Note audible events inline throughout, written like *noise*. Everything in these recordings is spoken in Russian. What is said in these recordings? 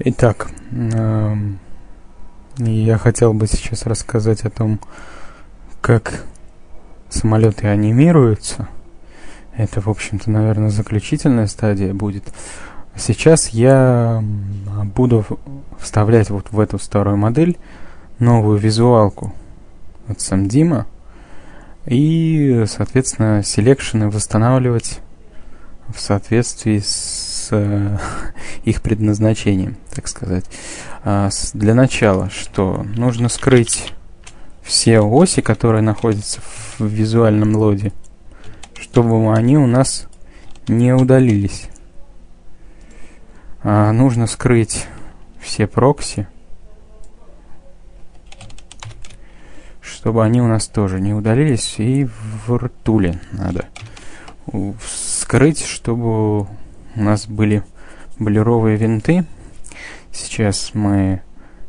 Итак, эм, я хотел бы сейчас рассказать о том, как самолеты анимируются. Это, в общем-то, наверное, заключительная стадия будет. Сейчас я буду вставлять вот в эту старую модель новую визуалку от Самдима и, соответственно, селекшены восстанавливать в соответствии с э, *laughs* их предназначением, так сказать. А, для начала, что нужно скрыть все оси, которые находятся в визуальном лоде, чтобы они у нас не удалились. А, нужно скрыть все прокси, чтобы они у нас тоже не удалились, и в ртуле надо скрыть, чтобы у нас были блеровые винты. Сейчас мы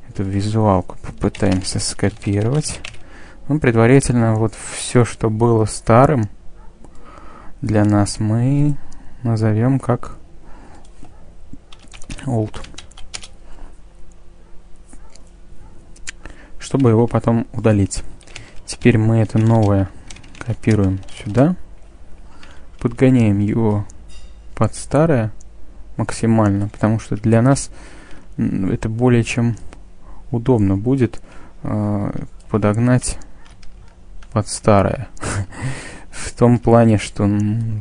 эту визуалку попытаемся скопировать. Ну, предварительно вот все, что было старым для нас, мы назовем как old. Чтобы его потом удалить. Теперь мы это новое копируем сюда подгоняем его под старое максимально, потому что для нас это более чем удобно будет э, подогнать под старое. *laughs* В том плане, что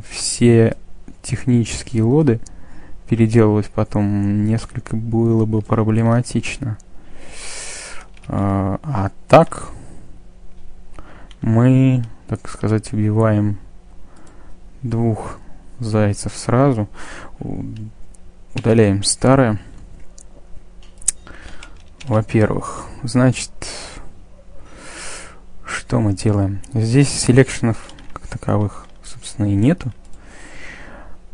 все технические лоды переделывать потом несколько было бы проблематично. А, а так мы, так сказать, убиваем двух зайцев сразу. Удаляем старое. Во-первых, значит, что мы делаем? Здесь селекшенов как таковых, собственно, и нету.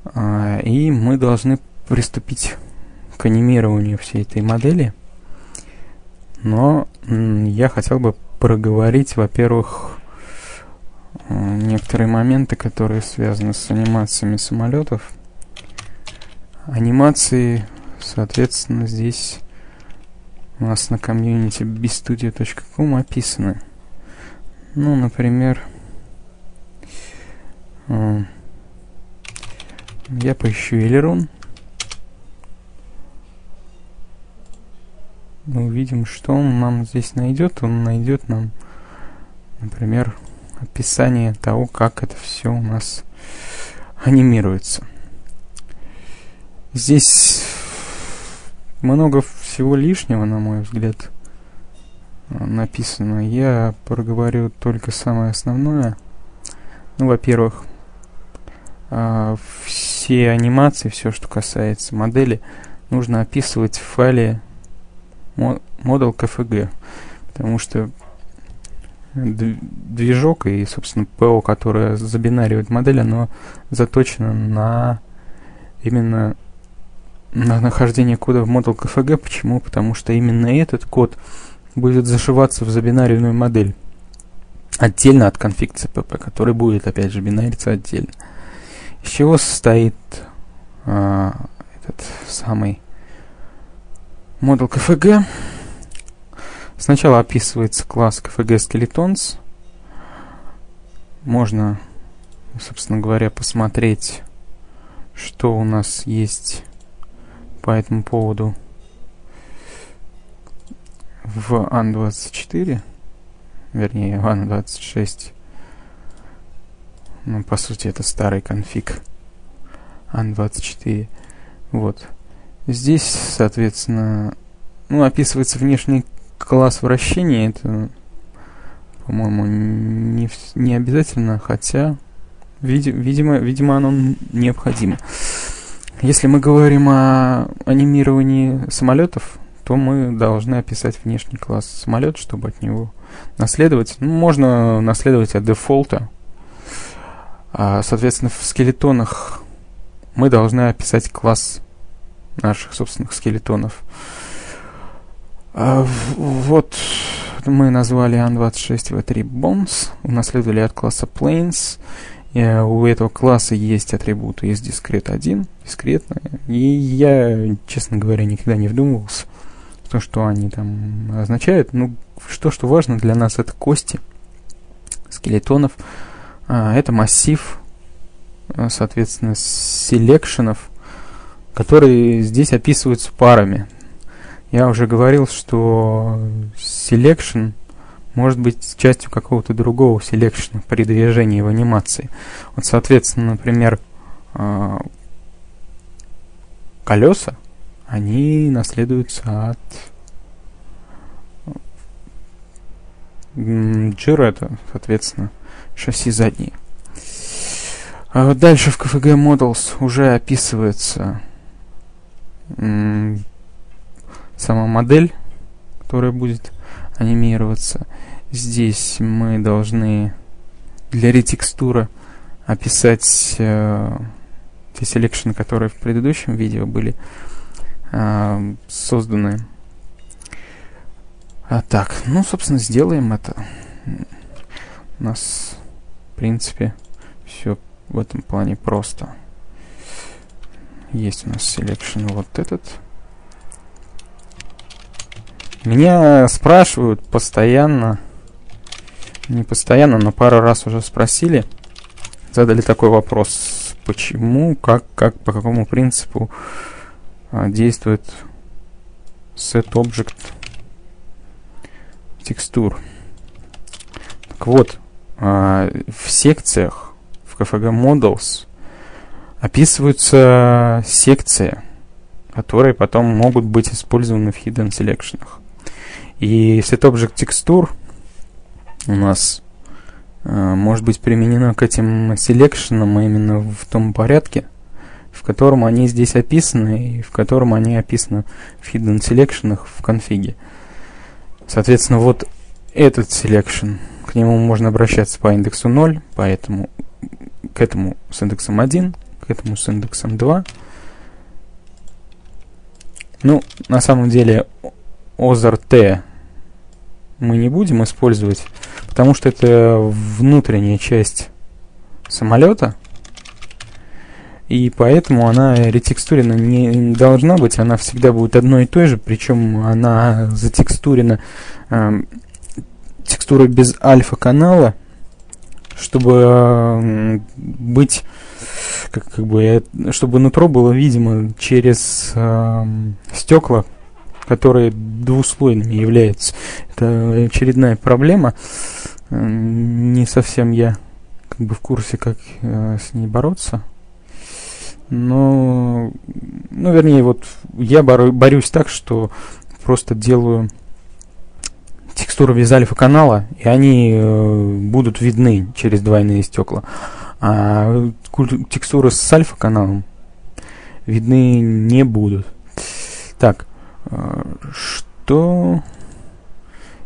А, и мы должны приступить к анимированию всей этой модели. Но я хотел бы проговорить, во-первых, некоторые моменты, которые связаны с анимациями самолетов. Анимации, соответственно, здесь у нас на комьюнити bstudio.com описаны. Ну, например, э, я поищу Элерон. Мы увидим, что он нам здесь найдет. Он найдет нам, например, описание того, как это все у нас анимируется. Здесь много всего лишнего, на мой взгляд, написано. Я проговорю только самое основное. Ну, во-первых, а, все анимации, все, что касается модели, нужно описывать в файле model KFG, потому что движок и, собственно, ПО, которое забинаривает модель, оно заточено на именно на нахождение кода в модуль КФГ. Почему? Потому что именно этот код будет зашиваться в забинаренную модель отдельно от конфиг CPP, который будет, опять же, бинариться отдельно. Из чего состоит а, этот самый модуль КФГ? Сначала описывается класс KFG Skeletons. Можно, собственно говоря, посмотреть, что у нас есть по этому поводу в AN24, вернее, в AN26. Ну, по сути, это старый конфиг AN24. Вот. Здесь, соответственно, ну, описывается внешний класс вращения это, по-моему, не, не обязательно, хотя, види, видимо, видимо, оно необходимо. Если мы говорим о анимировании самолетов, то мы должны описать внешний класс самолета, чтобы от него наследовать. Ну, можно наследовать от дефолта. А, соответственно, в скелетонах мы должны описать класс наших собственных скелетонов. А, вот мы назвали An26 V3 Bones, унаследовали от класса Planes э, у этого класса есть атрибуты из дискрет 1, дискретные. И я, честно говоря, никогда не вдумывался в то, что они там означают. Ну, что, что важно для нас, это кости скелетонов. А, это массив, э, соответственно, селекшенов, которые здесь описываются парами. Я уже говорил, что selection может быть частью какого-то другого селекшена при движении в анимации. Вот, соответственно, например, э, колеса, они наследуются от Джиретта, соответственно, шасси задние. А дальше в KFG Models уже описывается сама модель, которая будет анимироваться. Здесь мы должны для ретекстуры описать э, те селекшены, которые в предыдущем видео были э, созданы. А так, ну, собственно, сделаем это. У нас, в принципе, все в этом плане просто. Есть у нас selection вот этот. Меня спрашивают постоянно, не постоянно, но пару раз уже спросили, задали такой вопрос, почему, как, как, по какому принципу а, действует set object текстур. Так вот, а, в секциях в KFG Models описываются секции, которые потом могут быть использованы в hidden selections. И setObject текстур у нас э, может быть применено к этим селекшенам именно в том порядке, в котором они здесь описаны и в котором они описаны в hidden selection в конфиге. Соответственно, вот этот selection, к нему можно обращаться по индексу 0, поэтому к этому с индексом 1, к этому с индексом 2. Ну, на самом деле, Озер Т мы не будем использовать, потому что это внутренняя часть самолета, и поэтому она ретекстурена не должна быть, она всегда будет одной и той же, причем она затекстурена э, текстурой без альфа-канала, чтобы э, быть, как, как бы, чтобы нутро было видимо через э, стекла, которые двуслойными являются. Это очередная проблема. Не совсем я как бы в курсе, как э, с ней бороться. Но, ну, вернее, вот я борю, борюсь так, что просто делаю текстуры без альфа-канала, и они э, будут видны через двойные стекла. А текстуры с альфа-каналом видны не будут. Так, что...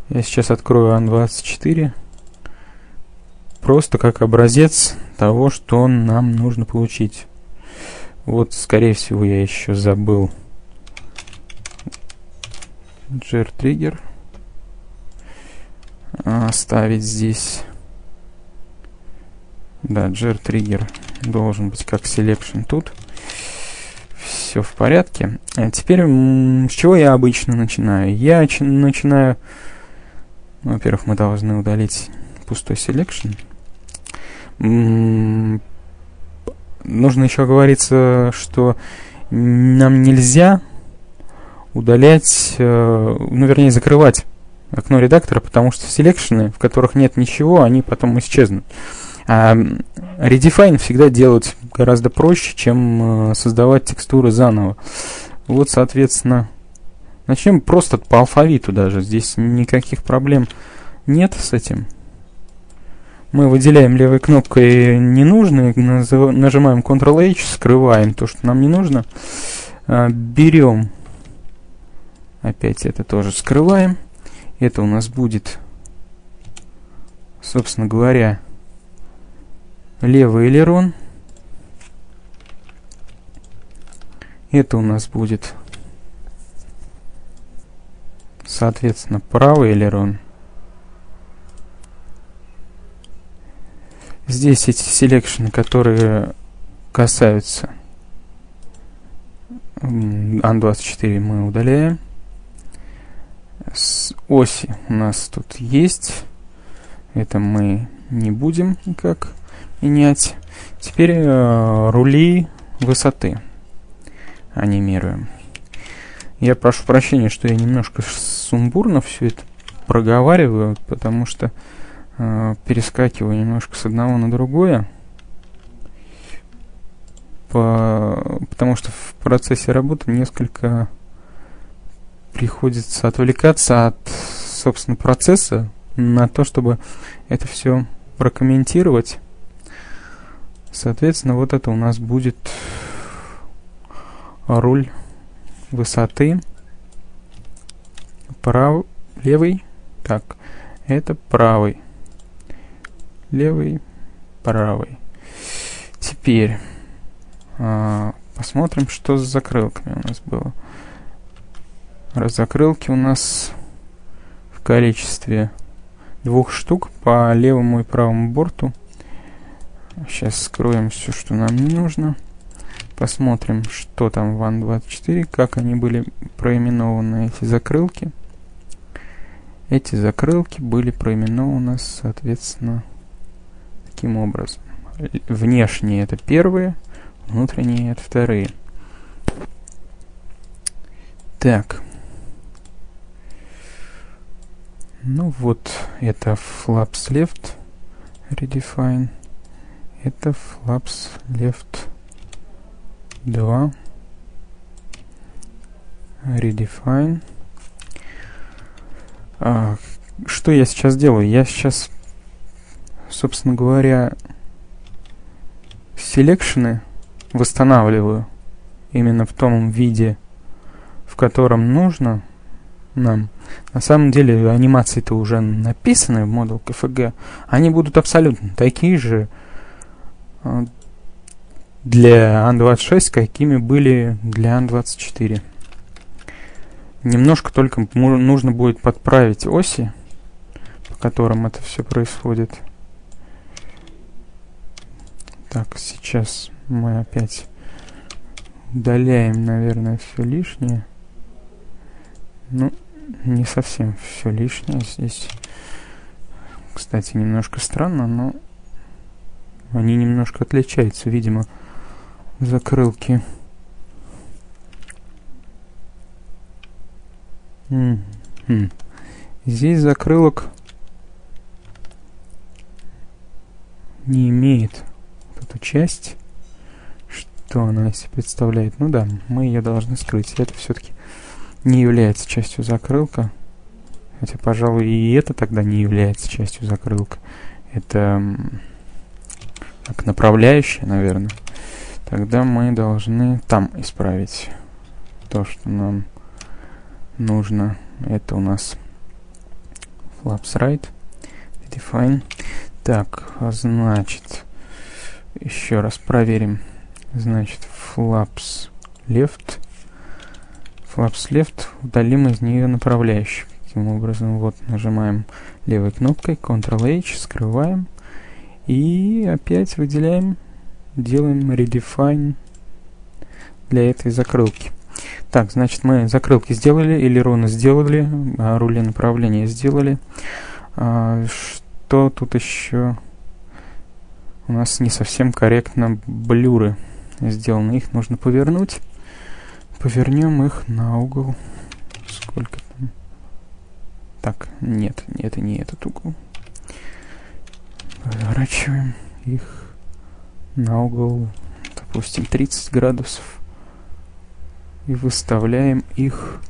Я сейчас открою AN24. Просто как образец того, что нам нужно получить. Вот, скорее всего, я еще забыл. Jar trigger. Оставить здесь. Да, jar trigger должен быть как selection тут все в порядке. А теперь с чего я обычно начинаю? Я начинаю... Во-первых, мы должны удалить пустой selection. нужно еще говориться, что нам нельзя удалять, э, ну, вернее, закрывать окно редактора, потому что селекшены, в которых нет ничего, они потом исчезнут. А Redefine всегда делать гораздо проще, чем э, создавать текстуры заново. Вот, соответственно, начнем просто по алфавиту даже. Здесь никаких проблем нет с этим. Мы выделяем левой кнопкой ненужные, нажимаем Ctrl-H, скрываем то, что нам не нужно. А, берем, опять это тоже скрываем. Это у нас будет, собственно говоря, левый элерон. Это у нас будет, соответственно, правый элерон. Здесь эти селекшены, которые касаются AN24 мы удаляем. С оси у нас тут есть. Это мы не будем никак менять. Теперь э, рули высоты анимируем. Я прошу прощения, что я немножко сумбурно все это проговариваю, потому что э, перескакиваю немножко с одного на другое. По, потому что в процессе работы несколько приходится отвлекаться от, собственно, процесса на то, чтобы это все прокомментировать. Соответственно, вот это у нас будет руль высоты. Прав... Левый. Так, это правый. Левый, правый. Теперь а, посмотрим, что с закрылками у нас было. Закрылки у нас в количестве двух штук по левому и правому борту. Сейчас скроем все, что нам не нужно. Посмотрим, что там в АН-24, как они были проименованы, эти закрылки. Эти закрылки были проименованы, соответственно, таким образом. Внешние это первые, внутренние это вторые. Так. Ну вот, это flaps left redefine. Это flaps left 2 redefine. А, что я сейчас делаю? Я сейчас, собственно говоря, селекшены восстанавливаю именно в том виде, в котором нужно нам. На самом деле анимации-то уже написаны в модул КФГ. Они будут абсолютно такие же для Ан-26, какими были для Ан-24. Немножко только нужно будет подправить оси, по которым это все происходит. Так, сейчас мы опять удаляем, наверное, все лишнее. Ну, не совсем все лишнее здесь. Кстати, немножко странно, но они немножко отличаются, видимо, закрылки. М -м. Здесь закрылок не имеет вот эту часть. Что она себе представляет? Ну да, мы ее должны скрыть. Это все-таки не является частью закрылка. Хотя, пожалуй, и это тогда не является частью закрылка. Это как направляющая, наверное. Тогда мы должны там исправить то, что нам нужно. Это у нас flaps right, define. Так, значит, еще раз проверим. Значит, flaps left Flaps Left удалим из нее направляющую. Таким образом, вот нажимаем левой кнопкой Ctrl-H, скрываем. И опять выделяем, делаем Redefine для этой закрылки. Так, значит, мы закрылки сделали, элероны сделали, а рули направления сделали. А, что тут еще? У нас не совсем корректно блюры сделаны. Их нужно повернуть. Повернем их на угол. Сколько там? Так, нет, это не этот угол. Поворачиваем их на угол, допустим, 30 градусов. И выставляем их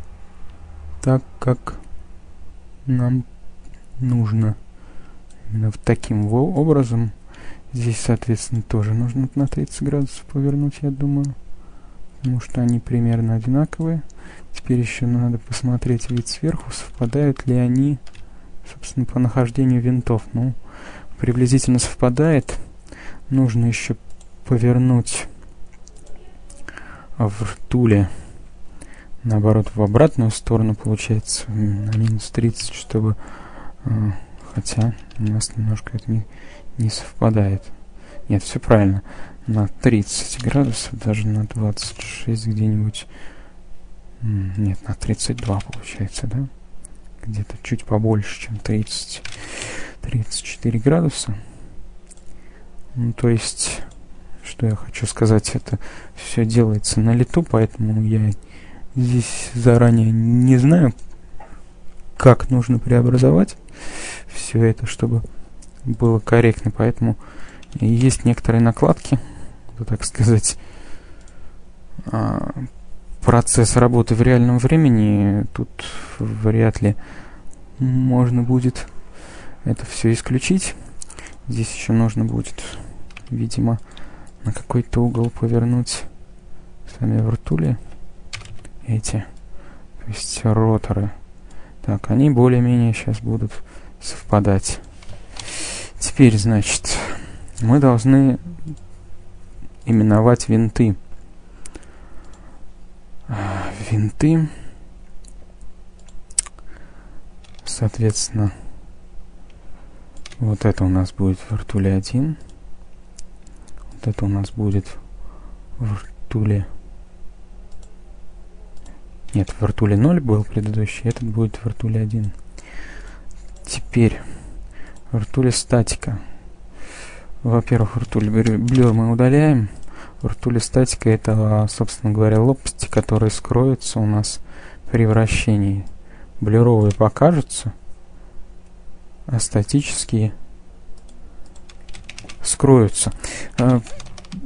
так, как нам нужно. Именно вот таким образом. Здесь, соответственно, тоже нужно на 30 градусов повернуть, я думаю потому что они примерно одинаковые. Теперь еще надо посмотреть вид сверху, совпадают ли они, собственно, по нахождению винтов. Ну, приблизительно совпадает. Нужно еще повернуть в ртуле, наоборот, в обратную сторону, получается, на минус 30, чтобы... Э, хотя у нас немножко это не, не совпадает. Нет, все правильно. На 30 градусов, даже на 26 где-нибудь. Нет, на 32 получается, да? Где-то чуть побольше, чем 30. 34 градуса. Ну, то есть, что я хочу сказать, это все делается на лету, поэтому я здесь заранее не знаю, как нужно преобразовать все это, чтобы было корректно. Поэтому есть некоторые накладки, так сказать, а, процесс работы в реальном времени. Тут вряд ли можно будет это все исключить. Здесь еще нужно будет, видимо, на какой-то угол повернуть сами вертули эти, то есть роторы. Так, они более-менее сейчас будут совпадать. Теперь, значит, мы должны именовать винты. Винты, соответственно, вот это у нас будет в ртуле 1. Вот это у нас будет в ртуле... Нет, в ртуле 0 был предыдущий, этот будет в ртуле 1. Теперь в ртуле статика. Во-первых, ртуль блюр мы удаляем. В ртуле статика это, собственно говоря, лопасти, которые скроются у нас при вращении. Блюровые покажутся, статические скроются. А,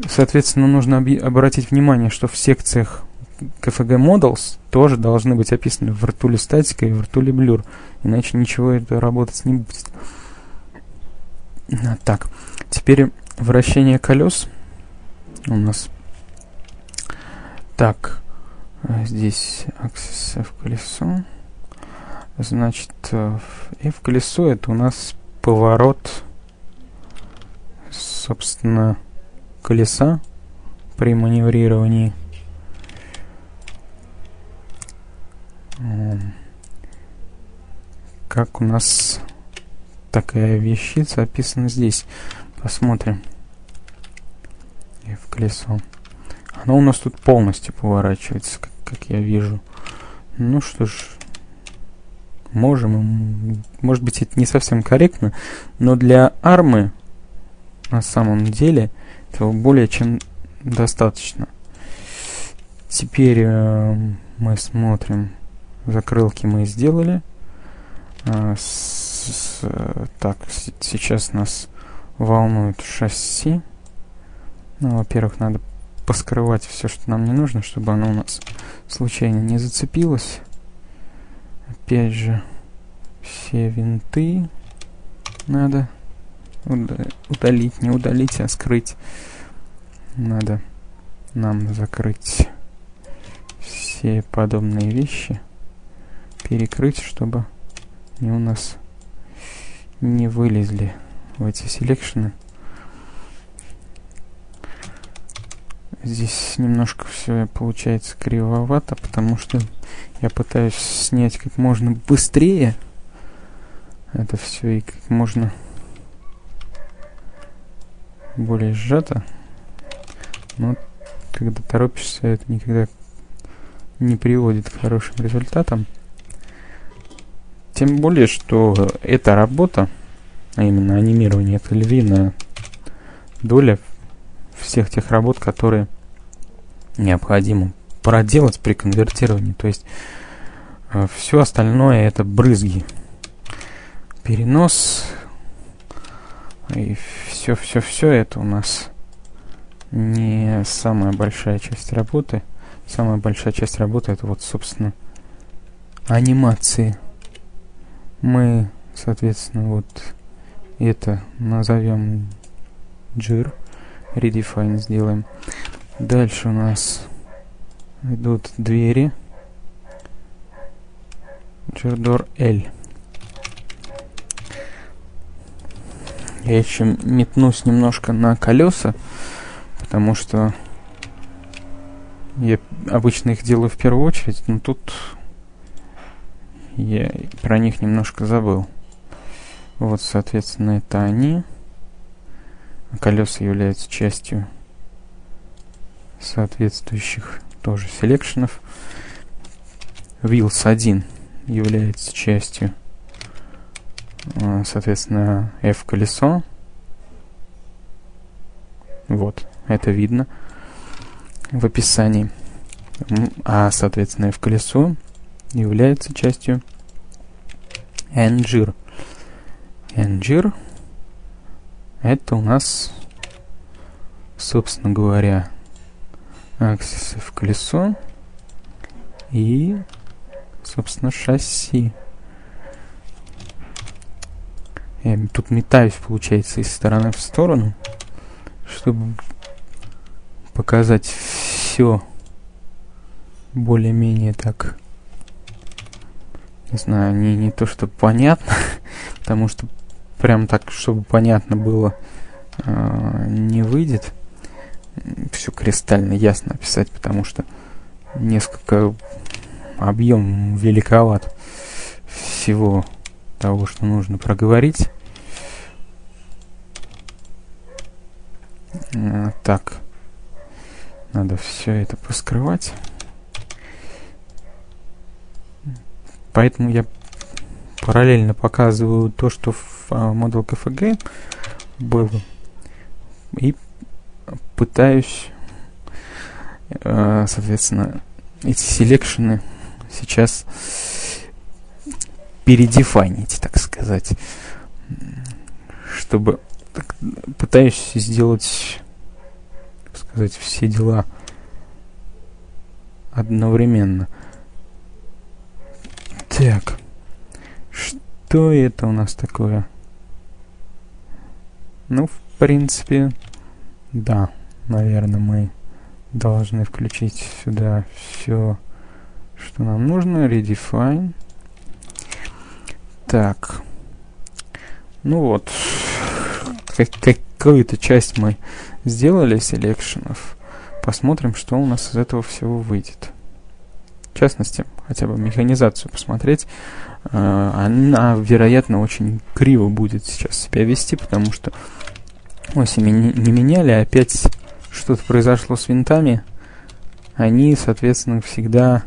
соответственно, нужно обратить внимание, что в секциях KFG Models тоже должны быть описаны в ртуле статика и в ртуле блюр, иначе ничего это работать не будет. А, так, теперь вращение колес у нас. Так, а, здесь аксис F колесо. Значит, F колесо это у нас поворот, собственно, колеса при маневрировании. Как у нас такая вещица описана здесь? Посмотрим. F колесо. Оно у нас тут полностью поворачивается, как, как я вижу. Ну что ж, можем. Может быть, это не совсем корректно, но для армы на самом деле этого более чем достаточно. Теперь э, мы смотрим. Закрылки мы сделали. А, с, с, так, сейчас нас волнует шасси. Ну, во-первых, надо поскрывать все, что нам не нужно, чтобы оно у нас случайно не зацепилось. Опять же, все винты надо удалить, не удалить, а скрыть. Надо нам закрыть все подобные вещи, перекрыть, чтобы они у нас не вылезли в эти селекшены. Здесь немножко все получается кривовато, потому что я пытаюсь снять как можно быстрее это все и как можно более сжато. Но когда торопишься, это никогда не приводит к хорошим результатам. Тем более, что эта работа, а именно анимирование, это львиная доля всех тех работ, которые необходимо проделать при конвертировании. То есть э, все остальное это брызги. Перенос и все-все-все это у нас не самая большая часть работы. Самая большая часть работы это вот, собственно, анимации. Мы, соответственно, вот это назовем jir, redefine сделаем. Дальше у нас идут двери. Джердор L. Я еще метнусь немножко на колеса, потому что я обычно их делаю в первую очередь, но тут я про них немножко забыл. Вот, соответственно, это они. Колеса являются частью соответствующих тоже селекшенов. Wheels 1 является частью, э, соответственно, F колесо. Вот, это видно в описании. А, соответственно, F колесо является частью Engir. Engir это у нас, собственно говоря, аксис в колесо и, собственно, шасси. Я тут метаюсь, получается, из стороны в сторону, чтобы показать все более-менее так не знаю, не, не то, что понятно, *laughs* потому что прям так, чтобы понятно было, э, не выйдет все кристально ясно описать, потому что несколько объем великоват всего того, что нужно проговорить. Э, так, надо все это поскрывать. Поэтому я параллельно показываю то, что в а, модуль КФГ было. И пытаюсь, э, соответственно, эти селекшены сейчас передефайнить, так сказать. Чтобы так, пытаюсь сделать, так сказать, все дела одновременно. Так. Что это у нас такое? Ну, в принципе, да, наверное, мы должны включить сюда все, что нам нужно. Redefine. Так. Ну вот. Как какую-то часть мы сделали селекшенов. Посмотрим, что у нас из этого всего выйдет. В частности, хотя бы механизацию посмотреть. Э, она, вероятно, очень криво будет сейчас себя вести, потому что оси не меняли, а опять что-то произошло с винтами. Они, соответственно, всегда,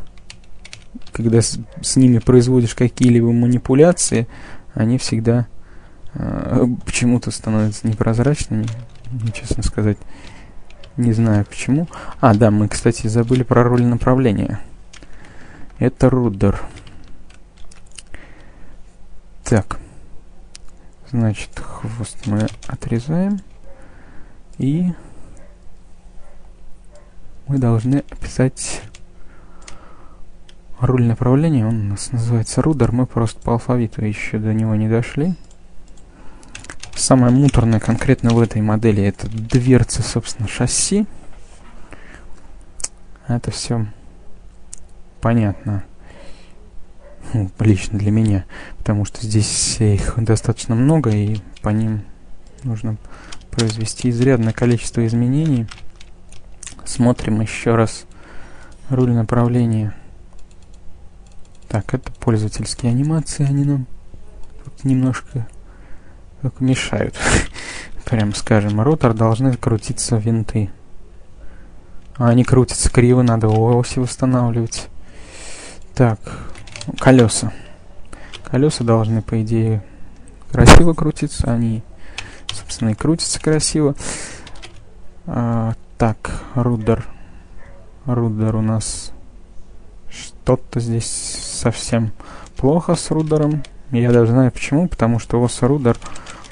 когда с, с ними производишь какие-либо манипуляции, они всегда э, почему-то становятся непрозрачными, честно сказать. Не знаю почему. А, да, мы, кстати, забыли про роль направления. Это рудер. Так. Значит, хвост мы отрезаем. И мы должны описать руль направления. Он у нас называется рудер. Мы просто по алфавиту еще до него не дошли. Самое муторное конкретно в этой модели это дверцы, собственно, шасси. Это все понятно. Ну, *laughs* лично для меня. Потому что здесь их достаточно много, и по ним нужно произвести изрядное количество изменений. Смотрим еще раз руль направления. Так, это пользовательские анимации, они нам тут немножко мешают. *laughs* Прям скажем, ротор должны крутиться винты. А они крутятся криво, надо оси восстанавливать. Так, колеса. Колеса должны, по идее, красиво крутиться. Они, собственно, и крутятся красиво. А, так, рудер. Рудер у нас что-то здесь совсем плохо с рудером. Я даже знаю почему, потому что ос рудер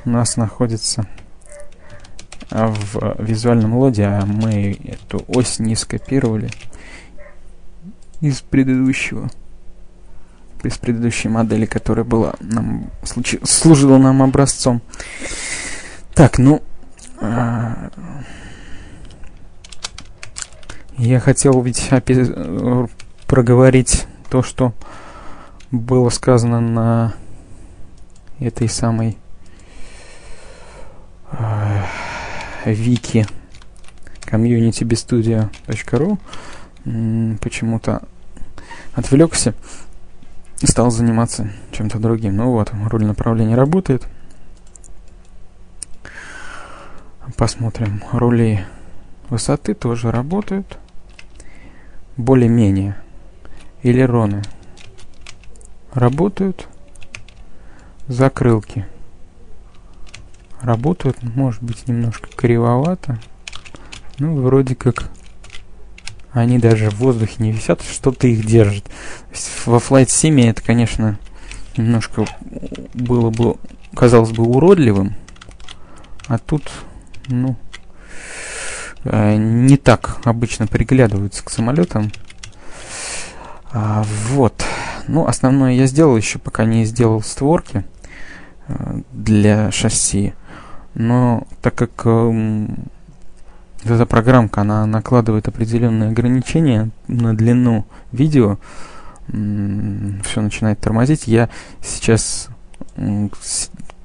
у нас находится в визуальном лоде, а мы эту ось не скопировали из предыдущего из предыдущей модели, которая была нам случи, служила нам образцом. Так, ну а, я хотел ведь опи- проговорить то, что было сказано на этой самой э, вики communitybestudio.ru почему-то отвлекся стал заниматься чем-то другим. Ну вот, руль направления работает. посмотрим. Рули высоты тоже работают. Более-менее. Элероны работают. Закрылки работают. Может быть немножко кривовато. Ну, вроде как они даже в воздухе не висят, что-то их держит. Во Flight 7 это, конечно, немножко было бы, казалось бы, уродливым. А тут, ну, э, не так обычно приглядываются к самолетам. А, вот. Ну, основное я сделал еще, пока не сделал створки э, для шасси. Но так как э, эта программка, она накладывает определенные ограничения на длину видео, все начинает тормозить. Я сейчас,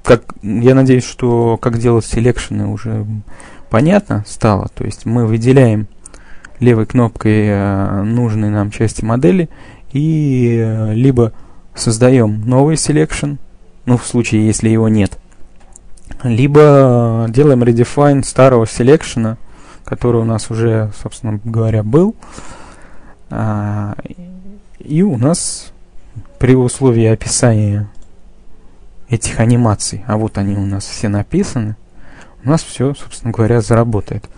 как, я надеюсь, что как делать селекшены уже понятно стало. То есть мы выделяем левой кнопкой э, нужные нам части модели и э, либо создаем новый selection, ну в случае, если его нет, либо делаем redefine старого selection а, который у нас уже, собственно говоря, был. А, и у нас при условии описания этих анимаций, а вот они у нас все написаны, у нас все, собственно говоря, заработает.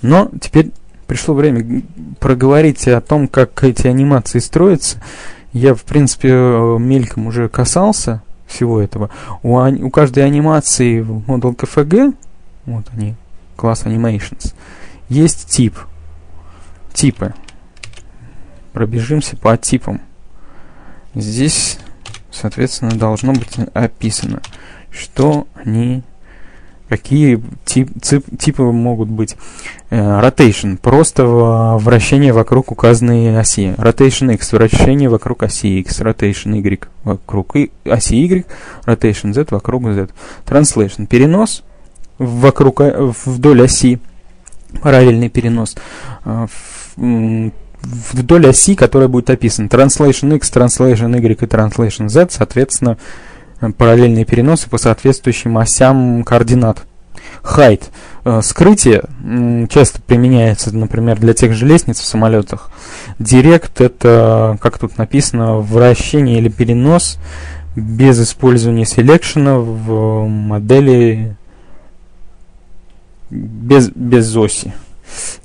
Но теперь пришло время проговорить о том, как эти анимации строятся. Я, в принципе, мельком уже касался всего этого. У, у каждой анимации в Model KFG, вот они, класс Animations, есть тип. Типы. Пробежимся по типам. Здесь, соответственно, должно быть описано, что они какие тип, тип, типы могут быть. Э, rotation – просто вращение вокруг указанной оси. Rotation X – вращение вокруг оси X. Rotation Y – вокруг оси Y. Rotation Z – вокруг Z. Translation – перенос вокруг, э, вдоль оси. Параллельный перенос. Э, вдоль оси, которая будет описана. Translation X, Translation Y и Translation Z, соответственно, параллельные переносы по соответствующим осям координат. Height. Э, скрытие часто применяется, например, для тех же лестниц в самолетах. Директ это, как тут написано, вращение или перенос без использования селекшена в модели без, без оси.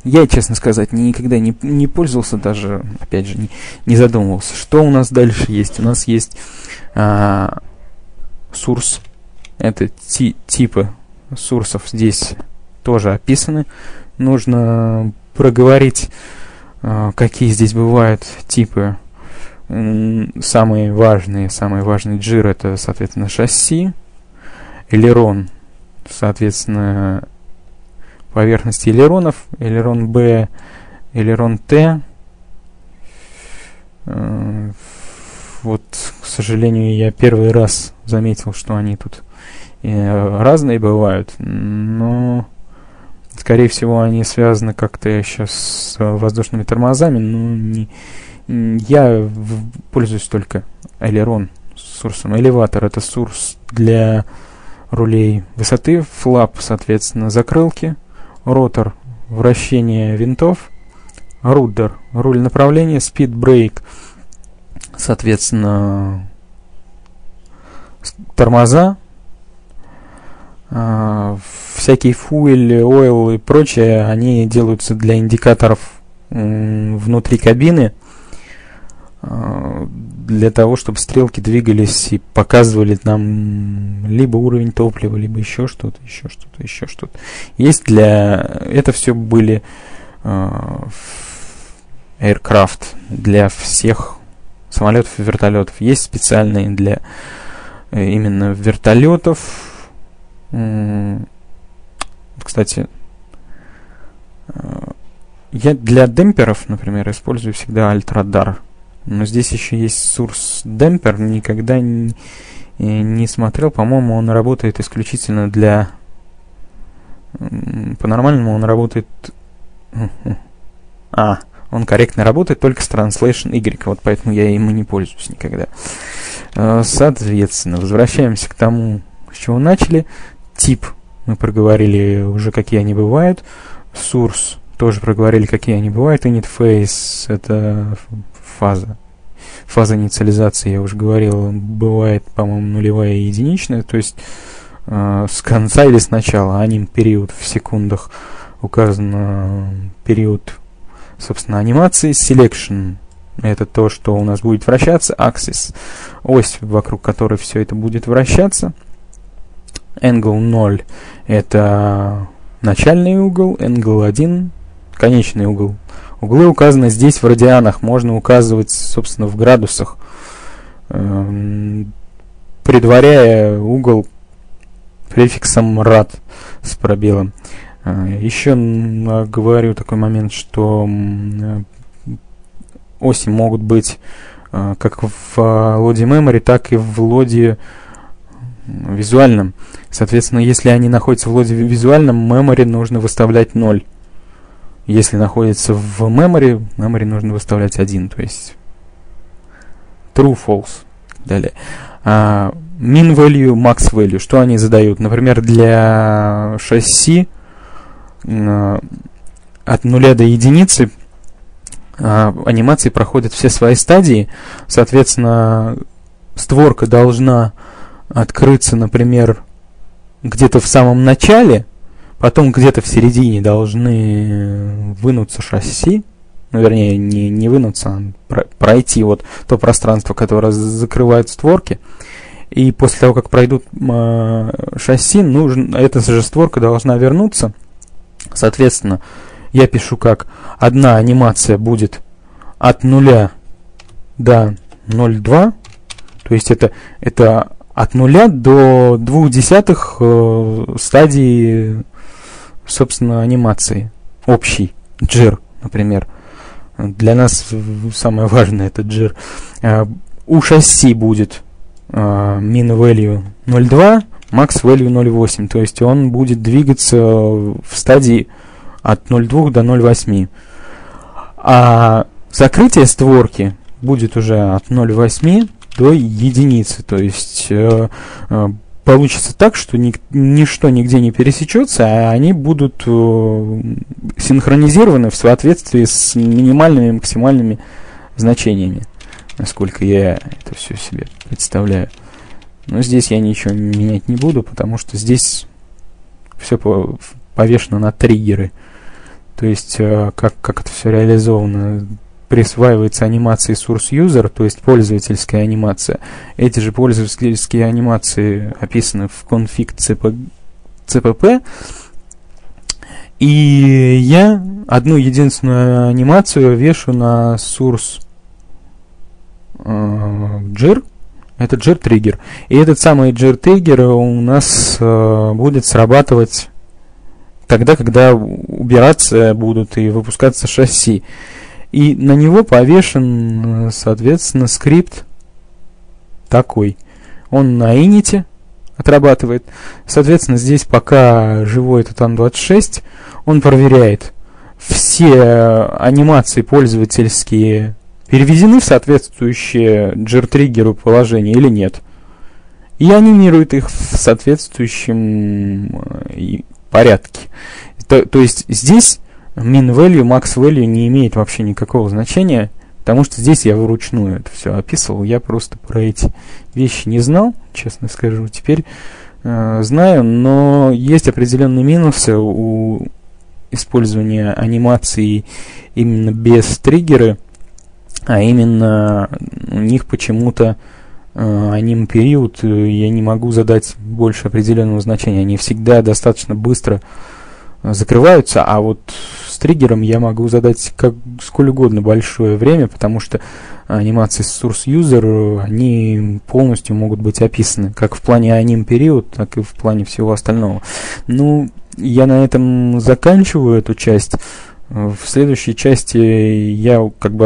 Я, честно сказать, никогда не, не пользовался, даже, опять же, не, не задумывался. Что у нас дальше есть? У нас есть а, source. Это ти типы сурсов здесь тоже описаны. Нужно проговорить, а, какие здесь бывают типы. Самые важные, самый важный джир это, соответственно, шасси. Элерон, соответственно, поверхности элеронов. Элерон B, элерон T. А, вот, к сожалению, я первый раз заметил, что они тут э, разные бывают, но скорее всего они связаны как-то сейчас с воздушными тормозами, но не, я пользуюсь только элерон сурсом. Элеватор это сурс для рулей высоты, флап, соответственно, закрылки, ротор вращение винтов, рудер руль направления, спид брейк соответственно, тормоза, э, всякие фуэль, ойл и прочее, они делаются для индикаторов внутри кабины, для того, чтобы стрелки двигались и показывали нам либо уровень топлива, либо еще что-то, еще что-то, еще что-то. Есть для... Это все были э, aircraft для всех самолетов и вертолетов. Есть специальные для э, именно вертолетов. Кстати, э, я для демперов, например, использую всегда альтрадар. Но здесь еще есть сурс демпер. Никогда не, э, не смотрел. По-моему, он работает исключительно для... По-нормальному он работает... А, он корректно работает только с Translation Y, вот поэтому я и не пользуюсь никогда. А, соответственно, возвращаемся к тому, с чего начали. Тип мы проговорили уже, какие они бывают. Source тоже проговорили, какие они бывают. Phase — это фаза. Фаза инициализации, я уже говорил, бывает, по-моему, нулевая и единичная, то есть э, с конца или с начала, аним период в секундах указан э, период, собственно, анимации. Selection — это то, что у нас будет вращаться. Axis — ось, вокруг которой все это будет вращаться. Angle 0 — это начальный угол, angle 1 — конечный угол. Углы указаны здесь в радианах, можно указывать, собственно, в градусах, эм, предваряя угол префиксом рад с пробелом. Э, Еще говорю такой момент, что э, оси могут быть э, как в лоде memory, так и в лоде визуальном. Соответственно, если они находятся в лоде визуальном, memory нужно выставлять 0. Если находится в memory, memory нужно выставлять 1, то есть true, false. Далее. Uh, min value, max value. Что они задают? Например, для шасси uh, от нуля до единицы uh, анимации проходят все свои стадии. Соответственно, створка должна открыться, например, где-то в самом начале, потом где-то в середине должны вынуться шасси, ну, вернее, не, не вынуться, а пройти вот то пространство, которое закрывает створки. И после того, как пройдут э, шасси, нужен, эта же створка должна вернуться. Соответственно, я пишу как одна анимация будет от нуля до 0,2. То есть это, это от нуля до двух десятых э, стадии, собственно, анимации. Общий джир, например. Для нас самое важное это джир. Э, у шасси будет э, min value 0.2, max value 0.8. То есть он будет двигаться в стадии от 0.2 до 0.8. А закрытие створки будет уже от 0.8 до единицы. То есть э, э, получится так, что ни, ничто нигде не пересечется, а они будут э, синхронизированы в соответствии с минимальными и максимальными значениями, насколько я это все себе представляю. Но здесь я ничего менять не буду, потому что здесь все повешено на триггеры. То есть, э, как, как это все реализовано присваивается анимации source user, то есть пользовательская анимация. Эти же пользовательские анимации описаны в config cpp. И я одну единственную анимацию вешу на source э, jir, это jir триггер. И этот самый jir триггер у нас э, будет срабатывать тогда, когда убираться будут и выпускаться шасси. И на него повешен, соответственно, скрипт такой. Он на init отрабатывает. Соответственно, здесь пока живой этот AN26, он проверяет, все анимации пользовательские переведены в соответствующее JIR-триггеру положение или нет. И анимирует их в соответствующем э, порядке. То, то есть здесь min value, max value не имеет вообще никакого значения, потому что здесь я вручную это все описывал. Я просто про эти вещи не знал, честно скажу. Теперь э, знаю, но есть определенные минусы у использования анимации именно без триггера, а именно у них почему-то э, аним период э, я не могу задать больше определенного значения. Они всегда достаточно быстро закрываются, а вот с триггером я могу задать как сколь угодно большое время, потому что анимации с source user, они полностью могут быть описаны, как в плане аним период, так и в плане всего остального. Ну, я на этом заканчиваю эту часть. В следующей части я как бы